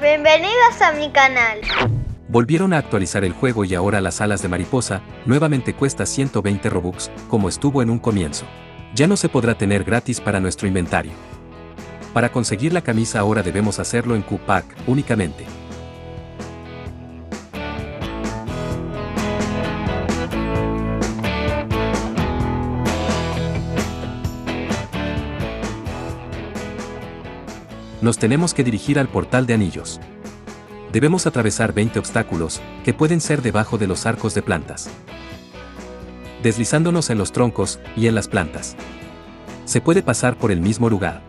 bienvenidos a mi canal. Volvieron a actualizar el juego y ahora las alas de mariposa nuevamente cuesta 120 Robux, como estuvo en un comienzo. Ya no se podrá tener gratis para nuestro inventario. Para conseguir la camisa ahora debemos hacerlo en Q-Pack únicamente. Nos tenemos que dirigir al portal de anillos. Debemos atravesar 20 obstáculos, que pueden ser debajo de los arcos de plantas deslizándonos en los troncos y en las plantas. Se puede pasar por el mismo lugar.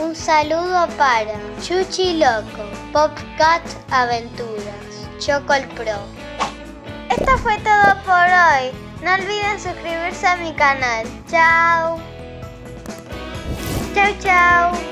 Un saludo para Chuchi Loco, Popcat Aventuras, Chocol Pro. Esto fue todo por hoy. No olviden suscribirse a mi canal. Chao. Chao, chao.